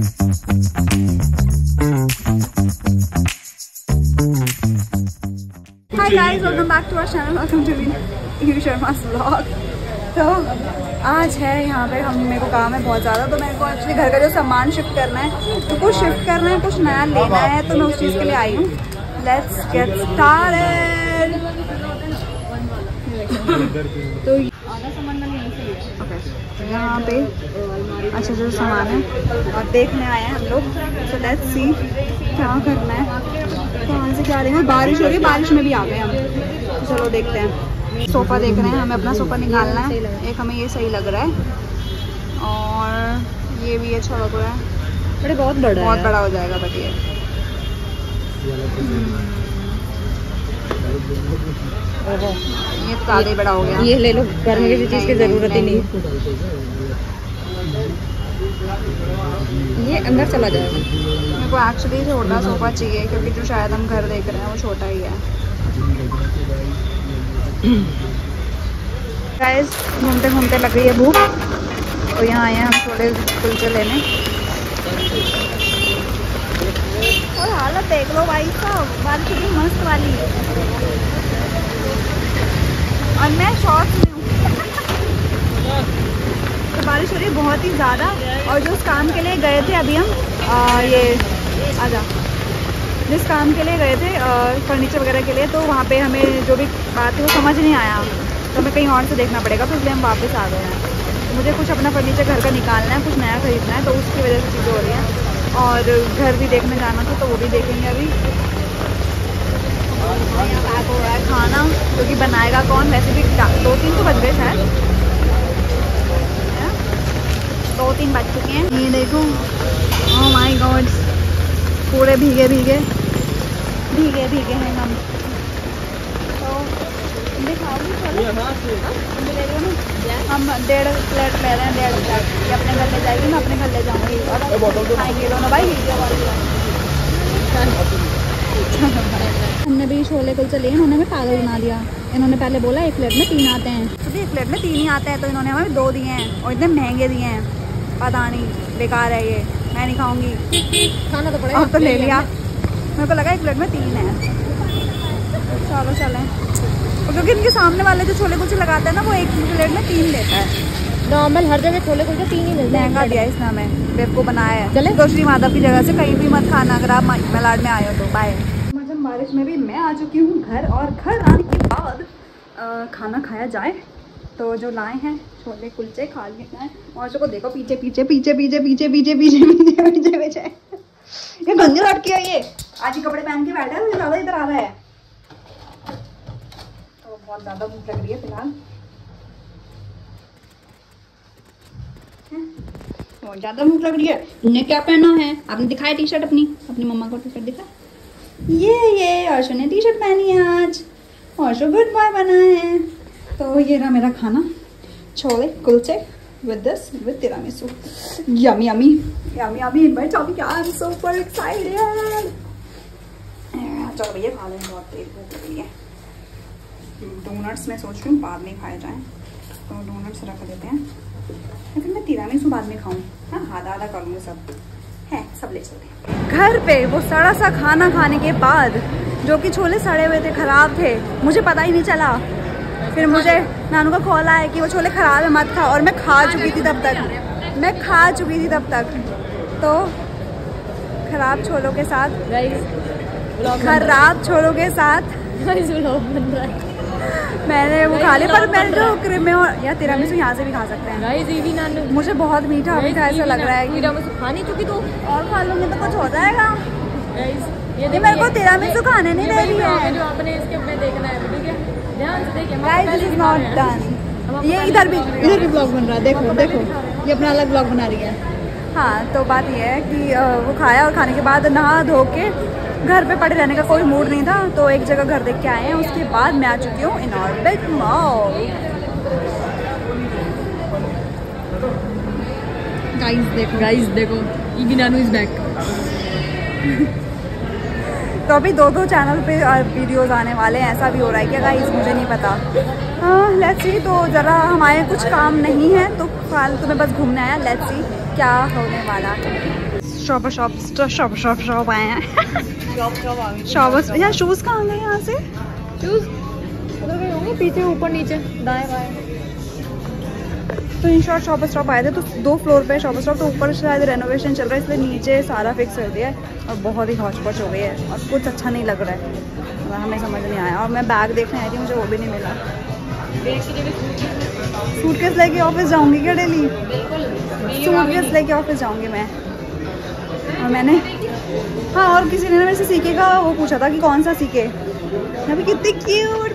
Hi guys, welcome back to our channel. Welcome to Yu Sharma's vlog. तो आज है यहाँ पे हम मेरे को काम है बहुत ज़्यादा तो मेरे को एक्चुअली घर का जो सामान शिफ्ट करना है तो कुछ शिफ्ट करना है कुछ नया लेना है तो मैं उस चीज़ के लिए आई हूँ लेट्स गेट स्टार्टेड तो यहाँ पे अच्छा जो सामान है। और देखने आए हैं हम लोग। सो लेट्स सी क्या करना है। कहाँ से क्या लेंगे बारिश हो रही है बारिश में भी आ गए हम। चलो देखते हैं। सोफ़ा देख रहे हैं हमें अपना सोफ़ा निकालना है। एक हमें ये सही लग रहा है। और ये भी अच्छा लग रहा है। बड़े बहुत बड़ा बहुत बड़ा हो जाएगा बट ये। ये तो ज़्यादा ही बड़ा हो गया। ये ले लो घर में किसी चीज़ की ज़रूरत ही नहीं। ये अंदर चला जाएगा। मेरे को एक्चुअली छोटा सोफ़ा चाहिए क्योंकि जो शायद हम घर देख रहे हैं वो छोटा ही है। गाइस घूमते घूमते लग रही है भूख तो यहाँ आए हैं हम छोले कुलचे लेने। और हालत देख लो भाई साहब बारिश कितनी मस्त वाली है। और मैं शॉर्ट बारिश हो रही है बहुत ही ज़्यादा। और जो उस काम के लिए गए थे अभी हम आ, ये आजा। जिस काम के लिए गए थे फर्नीचर वगैरह के लिए तो वहाँ पे हमें जो भी बात थी वो समझ नहीं आया। तो हमें कहीं और से देखना पड़ेगा तो इसलिए हम वापस आ गए हैं। तो मुझे कुछ अपना फर्नीचर घर का निकालना है कुछ नया खरीदना है तो उसकी वजह से चीज़ें हो रही हैं। और घर भी देखने जाना था तो वो भी देखेंगे अभी। है खाना क्योंकि बनाएगा कौन वैसे भी दो तीन तो बज गए शायद। दो तीन बज चुके हैं। ये देखो। ओ माय गॉड पूरे भीगे भीगे भीगे भीगे हैं हम तो चलो ना। हम डेढ़ प्लेट ले रहे हैं डेढ़ प्लेट ये अपने घर ले जाएगी मैं अपने घर ले जाऊँगी। और खाएँगे दोनों भाई। हमने भी छोले कुलचे लिए इन्होंने हमें पागल बना दिया। इन्होंने पहले बोला एक प्लेट में तीन आते हैं। तो एक प्लेट में तीन ही आते हैं तो इन्होंने हमें दो दिए हैं और इतने महँगे दिए हैं। पता नहीं बेकार है ये। मैं नहीं खाऊँगी। खाना तो पड़ेगा। अब तो ले लिया। मेरे को लगा एक प्लेट में तीन है। चलो चलें। क्योंकि इनके सामने वाले जो छोले कुलचे लगाते हैं ना वो एक प्लेट में तीन लेता है। नॉर्मल हर जगह छोले कुलचे तीन ही मिलते हैं। महँगा दिया इसने हमें। बेवकूफ़ बनाया है। चले? तो श्री माधव की जगह से कहीं भी मत खाना। अगर आप मलाड में आए हो तो। बाय मजम बारिश में भी मैं आ चुकी हूँ घर और घर आने के बाद आ, खाना खाया जाए। तो जो लाए हैं छोले कुलचे खा लिए हैं। और को देखो, पीछे पीछे पीछे पीछे पीछे पीछे पीछे पीछे पीछे पीछे। ये गंदे लटके है ये। आज ही कपड़े पहन के बैठा है, ज़्यादा इधर आ रहा है। तो बहुत ज़्यादा भूख लग रही है फ़िलहाल। बहुत ज़्यादा भूख लग रही है। तुमने क्या पहना है? आपने दिखाया टी शर्ट अपनी। अपनी मम्मा को टी शर्ट दिखा। ये ये, अर्शो ने टी शर्ट पहनी है आज। अर्शो गुड बॉय बना है। तो ये रहा मेरा खाना। Chole kulche with this with tiramisu. Yummy yummy. Yummy yummy in my tummy I'm super excited. चलो भैया खा लें बहुत तेज भूख लग है। डोनट्स मैं सोच रही हूँ बाद में खाए जाएँ। तो डोनट्स रख देते हैं। या मैं तिरामिसू बाद में खाऊं। हाँ आधा आधा करूँगी सब। है सब ले चलते घर पे वो सड़ा सा खाना खाने के बाद जो कि छोले सड़े हुए थे खराब थे मुझे पता ही नहीं चला। फिर मुझे नानू का कॉल आया कि वो छोले खराब है मत खा। और मैं खा चुकी थी तब तक। मैं खा चुकी थी तब तक। तो खराब छोलों के साथ खराब छोलों के साथ मैंने वो खा लिया पर मैंने जो क्रीम में और या तेरा मिसू यहाँ से भी खा सकते हैं। मुझे बहुत मीठा मीठा ऐसा लग रहा है कि खा नहीं चुकी तो। और खा लूँगी तो कुछ हो जाएगा। ये मेरे को तेरा मिसू खाने नहीं दे रही है। जो आपने इसके में देखना है ठीक है? इज़ नॉट डन ये इधर भी इधर भी ब्लॉग बन रहा है। देखो देखो। ये अपना अलग ब्लॉग बना रही है। हाँ तो बात ये है कि वो खाया और खाने के बाद नहा धो के घर पे पड़े रहने का कोई मूड नहीं था। तो एक जगह घर देख के आए हैं। उसके बाद मैं आ चुकी हूँ इन ऑर्बिट मॉल गाइस देखो। गाइस देखो। इज़ बैक तो अभी दो दो चैनल पे वीडियोस आने वाले हैं। ऐसा भी हो रहा है क्या गाइस मुझे नहीं पता। हाँ लेट्स सी तो ज़रा हमारे कुछ काम नहीं है तो फालतू तुम्हें बस घूमना है। लेट्स सी क्या होने वाला है। Shop shop shop shop shop आए हैं। शॉप यार शूज़ कहाँ गए यहाँ से? शूज़ पीछे ऊपर नीचे दाएँ बाएँ। तो इन शॉर्ट शॉप स्टॉप आए थे तो दो फ्लोर पे शॉप स्टॉप तो ऊपर शायद रेनोवेशन चल रहा है, इसलिए नीचे सारा फिक्स कर दिया है और बहुत ही हौच हो गई है और कुछ अच्छा नहीं लग रहा है। हमें समझ नहीं आया। और मैं बैग देखने आई थी, मुझे वो भी नहीं मिला। सूटकेस लेके ऑफ़िस जाऊँगी क्या डेली सूटकेस लेके ऑफ़िस जाऊँगी मैं। और मैंने हाँ और किसी ने मेरे से सीके का वो पूछा था कि कौन सा सीके मैं भी कितने क्यूट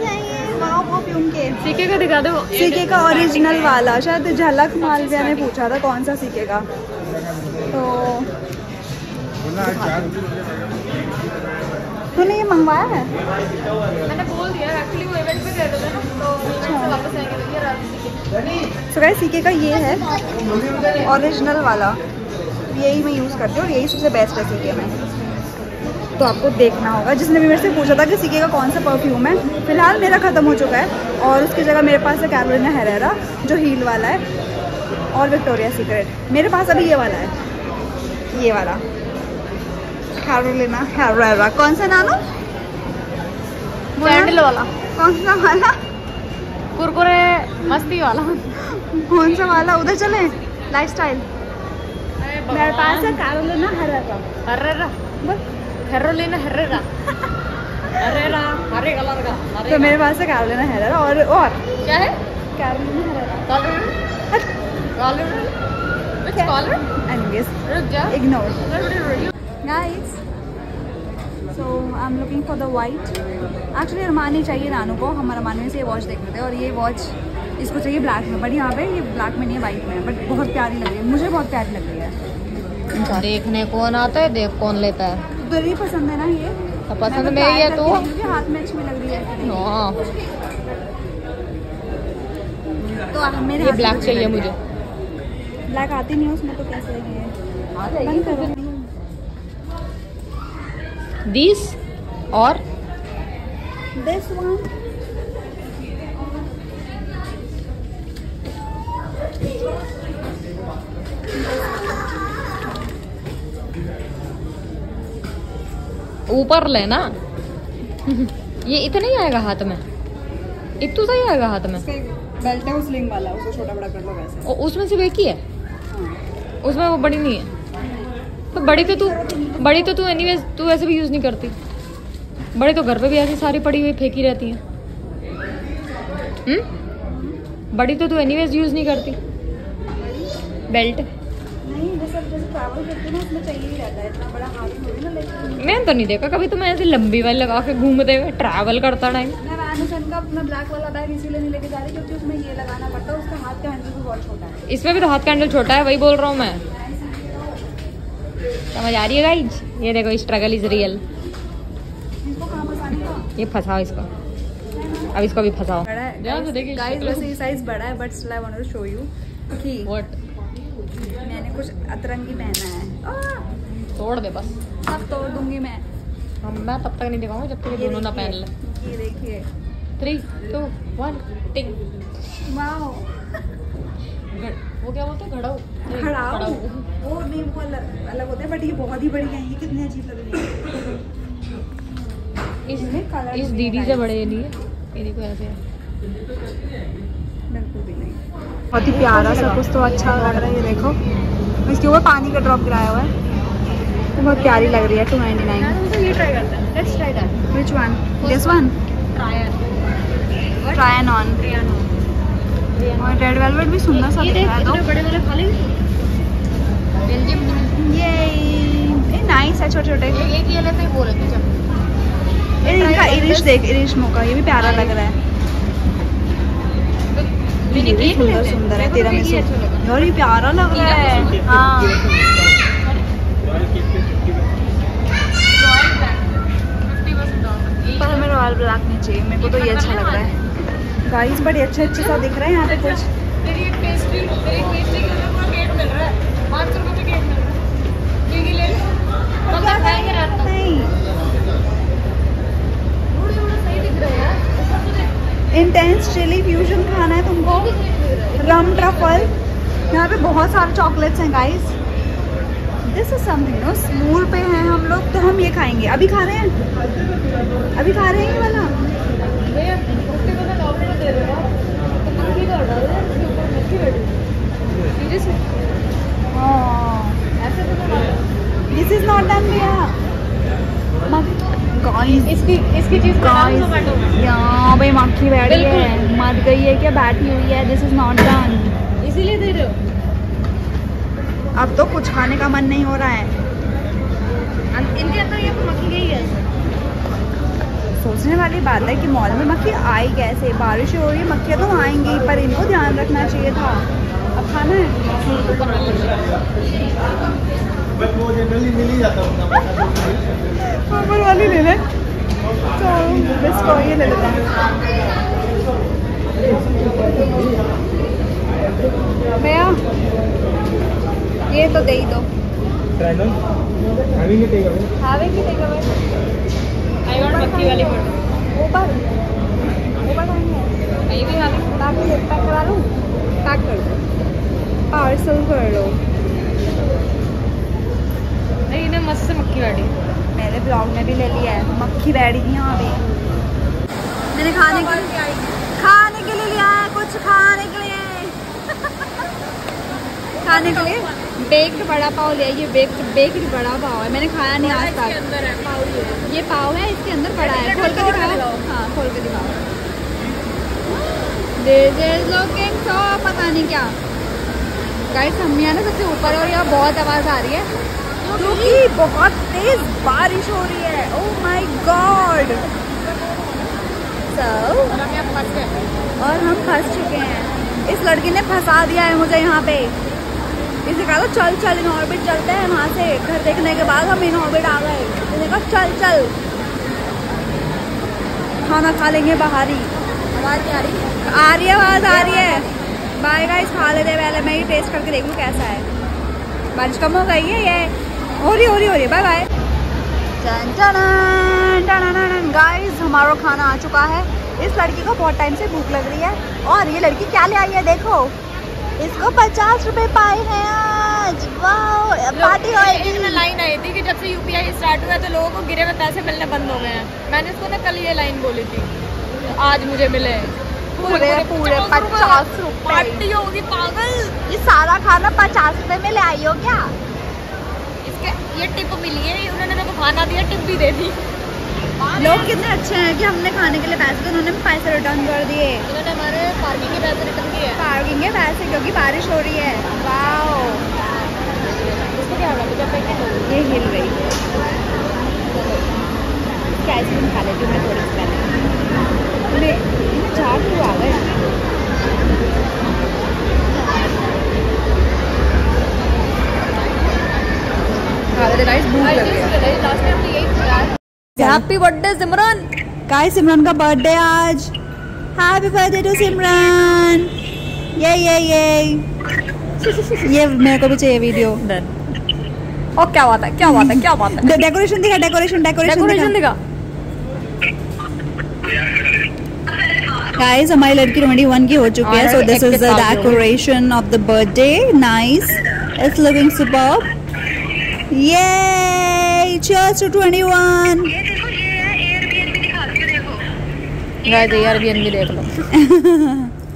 ये वाओ परफ्यूम के सीखे का दिखा दो। सीके का ओरिजिनल वाला। शायद झलक मालविया ने पूछा था कौन सा सीके का। तो तूने ये मंगवाया है? मैंने बोल दिया एक्चुअली वो इवेंट पे गए थे ना तो वापस आएँगे तो ये गाइस सीके का। ये है ओरिजिनल वाला। यही मैं यूज़ करती हूँ और यही सबसे बेस्ट है सीके में। तो आपको देखना होगा। जिसने भी मेरे से पूछा था कि सीके का कौन सा परफ्यूम है फ़िलहाल मेरा ख़त्म हो चुका है और उसकी जगह मेरे पास है कैरोलिना हेरेरा जो हील वाला है और विक्टोरिया सीक्रेट मेरे पास अभी ये वाला है। ये वाला। कैरोलिना हेरेरा कौन सा नानो सैंडल वाला। कौन सा वाला? कुरकुरे मस्ती वाला। कौन सा वाला? उधर चले। लाइफ स्टाइल मेरे पास है कैरोलिना हेरेरा हर्रेरा हेरोलिना हरे कलर का तो मेरे पास है कैरोलिना हेरेरा और और। क्या है? Carolina Herrera colour colour which colour anyways रुक जा ignore guys so i'm looking for the white. Actually Armani चाहिए नानू को। हम अरमानी से ये वॉच देख रहे थे और ये वॉच इसको चाहिए ब्लैक में। बट यहाँ पे ये ब्लैक में नहीं है वाइट में बट बहुत प्यारी लग रही है। मुझे बहुत प्यारी लग रही है। देखने कौन आता है देख कौन लेता है। तो ये पसंद है ना ये? तो पसंद मैं ही है तो। हाथ में अच्छी लग रही है। हाँ। तो मेरे ये ब्लैक चाहिए मुझे। ब्लैक आती नहीं है उसमें तो कैसे ये दिस और दिस वन ऊपर लेना। ये इतना ही आएगा हाथ में। इतू सही आएगा हाथ में। बेल्ट है स्लिंग वाला उसको छोटा बड़ा कर लो वैसे। और उसमें सिर्फ़ एक ही है? हाँ। उसमें वो बड़ी नहीं है। तो बड़ी तो तू बड़ी तो तू एनीवेज तू ऐसे भी यूज़ नहीं करती। बड़ी तो घर पे भी ऐसी सारी पड़ी हुई फेंकी रहती हैं। हम्म? बड़ी तो तू एनीवेज यूज़ नहीं करती। बेल्ट मैंने तो नहीं देखा कभी तो मैं ऐसी लंबी वाली लगा के घूमते हुए ट्रैवल करता टाइम। मैं वैनसन का अपना ब्लैक वाला बैग इसीलिए नहीं लेके जा रही क्योंकि उसमें ये लगाना पड़ता है उसका हाथ का हैंडल भी बहुत छोटा है। इसमें भी तो हाथ का हैंडल छोटा है वही बोल रहा हूँ मैं। समझ आ रही है गाइज़ ये देखो स्ट्रगल इज़ रियल ये फंसाओ इसको। अब इसको भी फंसाओ। बड़ा है। गाइस वैसे ये साइज़ बड़ा है but still I want to show you कि What? कुछ अतरंगी पहना है। तोड़ दे बस। सब तोड़ दूँगी मैं। हम मैं तब तक नहीं दिखाऊँगा जब तक ये दोनों ना पहन ले। ये देखिए। थ्री टू वन टिंग वाओ। वो क्या बोलते हैं? घड़ाऊ। खड़ाऊ। वो नहीं वो अलग अलग होते हैं बट ये बहुत ही बड़ी है। ये कितनी अजीब लग रही है। इस इसमें colour इस दीदी से बड़े ये नहीं है। ये देखो ऐसे। है। बिल्कुल भी नहीं। बहुत ही प्यारा सा कुछ तो अच्छा लग रहा है ये देखो। इसके ऊपर पानी का ड्रॉप गिराया हुआ है। तो बहुत प्यारी लग रही है टू नाइनटी नाइन हैं which one this one try an on और रेड वेलवेट भी सुंदर सा दिख रहा है तो। ये नाइस है छोटे छोटे ये इनका इरिश देख इरिश का ये भी प्यारा लग रहा है। ये सुंदर सुंदर है तेरा तो में ही अच्छा यार ये प्यारा लग रहा है। हाँ। पर हमें रॉयल ब्लैक नहीं चाहिए मेरे को तो ये अच्छा लग रहा है। गाइस बड़े अच्छे अच्छे सा दिख रहे हैं यहाँ पे कुछ। पेस्ट्री तेरी पेस्ट्री के अंदर पूरा केक मिल रहा है। पाँच सौ रुपये में केक मिल रहा है। केक ले ले। कल तक खाएँगे रात तक नहीं थोड़े थोड़े सही दिख रहे हैं यार ऊपर से देख इंटेंस चिली फ्यूजन खाना है तुमको। रम ट्रफल यहाँ पे बहुत सारे चॉकलेट्स हैं guys this is something no small पे हैं हम लोग तो हम ये खाएँगे। अभी खा रहे हैं? अभी खा रहे हैं ये वाला? दिस इज़ नॉट डन भैया। इसकी इसकी चीज़ गाइस यहाँ भाई मक्खी बैठी है मर गई है क्या? बैठी हुई है दिस इज़ नॉट डन इसीलिए दे रहे हो। अब तो कुछ खाने का मन नहीं हो रहा है। इनके अंदर ये मक्खी गई है। सोचने वाली बात है कि मॉल में मक्खी आई कैसे? बारिश हो रही है मक्खियाँ तो आएँगी पर इनको ध्यान रखना चाहिए था। अब खाना है। बट वो जनरली मिल ही जाता है ऊपर वाली ले लें। तो इसको ये ले लेते हैं। भैया ये तो दे ही दो। हैविंग इट टेक अवे हावे की देगा आई वांट मक्खी वाली बट ऊपर ऊपर आएँगे ये भी खा पैक पैक करा लूँ। पैक कर दो। पार्सल कर दो नहीं इन्हें मस्त मक्खी बैठी। मेरे ब्लॉग में भी ले लिया है मक्खी बैठी थी यहाँ पे। मैंने खाने के लिए खाने के लिए लिया है कुछ खाने के लिए। खाने के लिए? बेक्ड बड़ा पाव लिया ये बेक्ड बेक्ड बड़ा पाव है। मैंने खाया नहीं आज तक। ये ये पाव है इसके अंदर बड़ा है। खोल के दिखाओ। हाँ खोल के दिखाओ। दिस इज़ लुकिंग सो पता नहीं क्या। गाइस हम यहाँ ना सबसे ऊपर और यहाँ बहुत आवाज़ आ रही है। क्योंकि बहुत तेज बारिश हो रही है। ओ माय गॉड सो और हम फंस गए। और हम फंस चुके हैं। इस लड़की ने फंसा दिया है मुझे यहाँ पे। इसे कहा चल चल इन ऑर्बिट चलते हैं वहाँ से। घर देखने के बाद हम इन ऑर्बिट आ गए। इसने कहा चल चल। खाना खा लेंगे बाहर। ही आवाज़ आ रही है? आ रही है आवाज़ आ रही है। बाय गाइस खा लेते पहले। मैं ही टेस्ट करके देख लूँ कैसा है। बारिश कम हो गई है ये। हो रही हो रही हो रही बाय बाय गाइस हमारा खाना आ चुका है। इस लड़की को बहुत टाइम से भूख लग रही है। और ये लड़की क्या ले आई है देखो। इसको पचास रुपए पाए हैं आज। पार्टी होएगी। लाइन आई थी कि जब से यूपीआई स्टार्ट हुआ है तो लोगों को गिरे हुए पैसे मिलने बंद हो गए हैं। मैंने इसको ना कल ये लाइन बोली थी आज मुझे मिले। पूरे पूरे पचास रुपए पार्टी होगी पागल। ये सारा खाना पचास रुपए में ले आई हो क्या? ये टिप मिली है उन्होंने मेरे को खाना दिया टिप भी दे दी। लोग कितने अच्छे हैं कि हमने खाने के लिए पैसे तो उन्होंने पैसे रिटर्न कर दिए। इन्होंने हमारे पार्किंग के पैसे रिटर्न किए। पार्किंग के पैसे क्योंकि बारिश हो रही है। वाओ इसको क्या होगा ये हिल गई। क्या आइसक्रीम खा लेती हूँ मैं थोड़ी सी पहले। चार क्यों आ गए भूख लग happy birthday Simran guys Simran का बर्थडे आज। हैप्पी बर्थडे टू सिमरन ये ये ये ये मेरे को भी चाहिए वीडियो और क्या बात है क्या बात है क्या बात है? डेकोरेशन दिखा डेकोरेशन डेकोरेशन डेकोरेशन दिखा। गाइस हमारी लड़की ट्वेंटी वन की हो चुकी है सो दिस इज़ द 21 साल की होगी। Decoration of the birthday nice it's looking superb ये cheers to 21 गाइस ये एयरबीएनबी देख लो।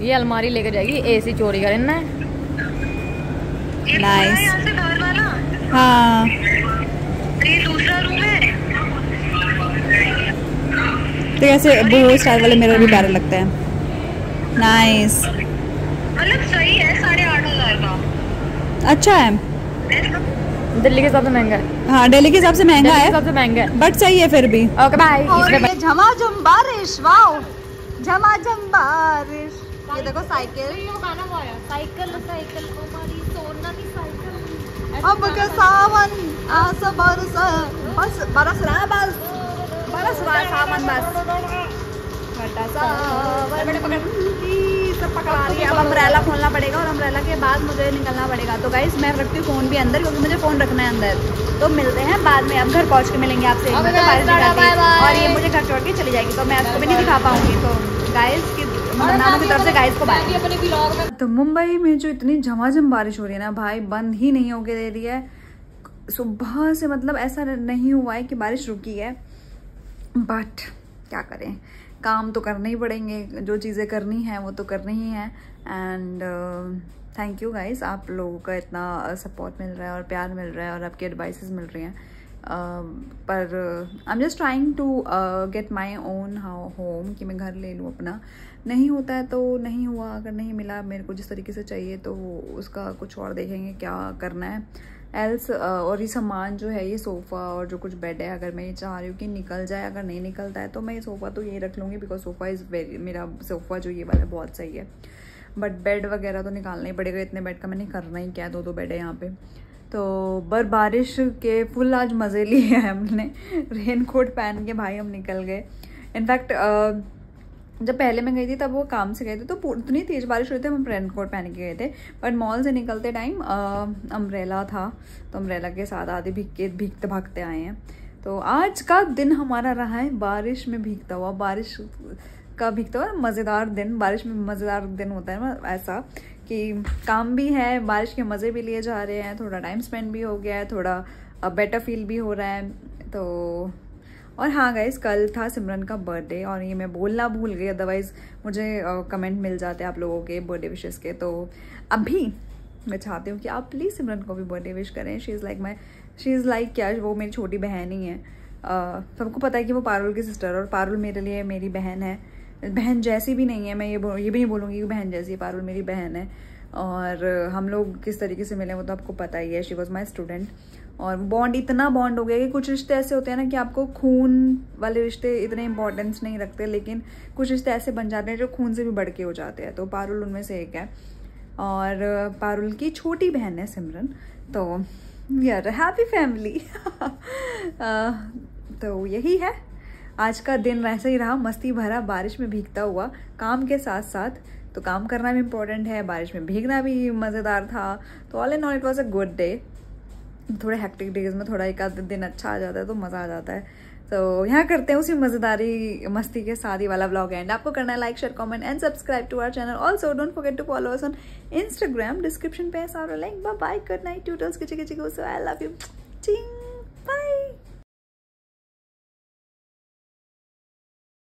ये अलमारी लेके जाएगी एसी चोरी करना है नाइस हाँ। तो ऐसे बोहो स्टाइल वाले मिरर भी प्यारे लगते हैं। नाइस मतलब सही है साढ़े आठ हज़ार का। अच्छा है। दिल्ली के हिसाब से महँगा है। हाँ दिल्ली के हिसाब से महँगा है हिसाब से महँगा है। बट सही है फिर भी। ओके बाय झमाझम बारिश वाओ। झमाझम बारिश। ये देखो साइकिल। साइकिल साइकिल हमारी सोना की साइकिल। अब के सावन आस बरस बस बरस रहा बस। बरस रहा सावन बस। अब अम्ब्रेला खोलना पड़ेगा और अम्ब्रेला के बाद मुझे निकलना पड़ेगा। तो गाइस मैं रखती हूँ फ़ोन भी अंदर क्योंकि मुझे फ़ोन रखना है अंदर। तो मिलते हैं बाद में। अब घर पहुँच के मिलेंगे आपसे। मतलब. और ये मुझे घर छोड़ के चली जाएगी। तो मैं आपको भी नहीं दिखा पाऊँगी। तो गाइस की नानों तरफ़ से को तो मुंबई में जो इतनी झमाझम बारिश हो रही है ना भाई बंद ही नहीं होके दे रही है। सुबह से मतलब ऐसा नहीं हुआ है कि बारिश रुकी है। बट क्या करें? काम तो करने ही पड़ेंगे जो चीज़ें करनी हैं वो तो करनी ही हैं। एंड थैंक यू गाइस आप लोगों का इतना सपोर्ट मिल रहा है और प्यार मिल रहा है और आपकी एडवाइसेस मिल रही हैं। Uh, पर I am just trying to get my own home कि मैं घर ले लूँ अपना। नहीं होता है तो नहीं हुआ, अगर नहीं मिला मेरे को जिस तरीके से चाहिए तो उसका कुछ और देखेंगे क्या करना है। एल्स और ये सामान जो है, ये सोफ़ा और जो कुछ बेड है, अगर मैं ये चाह रही हूँ कि निकल जाए, अगर नहीं निकलता है तो मैं ये सोफ़ा तो यही रख लूँगी बिकॉज़ सोफ़ा इज़ वेरी मेरा सोफ़ा जो ये वाला है बहुत सही है। बट बेड वगैरह तो निकालना ही पड़ेगा, इतने बेड का मैंने करना ही क्या है दो दो बेड है यहाँ पे। तो बर बारिश के फुल आज मज़े लिए हैं हमने। रेन कोट पहन के भाई हम निकल गए। इनफैक्ट जब पहले मैं गई थी, तब वो काम से गए थे तो इतनी तेज़ बारिश हुई थी, हम रेन कोट पहन के गए थे। बट मॉल से निकलते टाइम अम्ब्रेला था तो अम्ब्रेला के साथ आधे भीग के भीगते, भागते आए हैं। तो आज का दिन हमारा रहा है, बारिश में भीगता हुआ, बारिश का भीगता हुआ, मज़ेदार दिन, बारिश में मज़ेदार दिन होता है ऐसा कि काम भी है, बारिश के मज़े भी लिए जा रहे हैं, थोड़ा टाइम स्पेंड भी हो गया है, थोड़ा बेटर फील भी हो रहा है तो और हाँ गाइज़ कल था सिमरन का बर्थडे और ये मैं बोलना भूल गई अदरवाइज़ मुझे कमेंट मिल जाते आप लोगों के बर्थडे विशेज़ के। तो अभी मैं चाहती हूँ कि आप प्लीज़ सिमरन को भी बर्थडे विश करें। She is like my she is like क्या, वो मेरी छोटी बहन ही है। सबको पता है कि वो पारुल की सिस्टर और पारुल मेरे लिए मेरी बहन है। बहन जैसी भी नहीं है, मैं ये ये भी नहीं बोलूँगी कि बहन जैसी है, पारुल मेरी बहन है। और हम लोग किस तरीके से मिले वो तो आपको पता ही है शी वॉज़ माई स्टूडेंट और बॉन्ड इतना बॉन्ड हो गया कि कुछ रिश्ते ऐसे होते हैं ना कि आपको खून वाले रिश्ते इतने इंपॉर्टेंस नहीं रखते, लेकिन कुछ रिश्ते ऐसे बन जाते हैं जो खून से भी बढ़ के हो जाते हैं। तो पारुल उनमें से एक है। और, पारुल की छोटी बहन है सिमरन। तो यार हैप्पी फैमिली तो यही है। आज का दिन वैसे ही रहा। मस्ती भरा, बारिश में भीगता हुआ। काम के साथ साथ तो काम करना भी इम्पोर्टेंट है, बारिश में भीगना भी मज़ेदार था। तो all in all it was a good day थोड़े हैक्टिक डेज़ में थोड़ा एक आध दिन अच्छा आ जाता है तो मज़ा आ जाता है। तो यहाँ करते हैं उसी मज़ेदारी, मस्ती के साथ ही वाला ब्लॉग एंड आपको करना है like share comment and subscribe to our channel also don't forget to follow us on Instagram description पे सारा like bye good night tutors किचे किचे आई लव यू